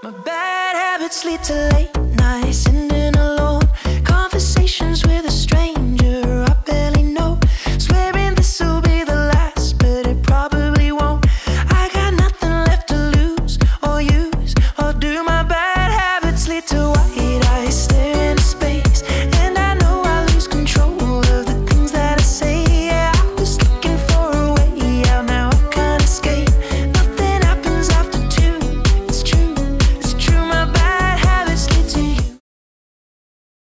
My bad habits lead to late nights and